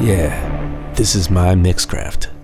Yeah, this is my Mixcraft.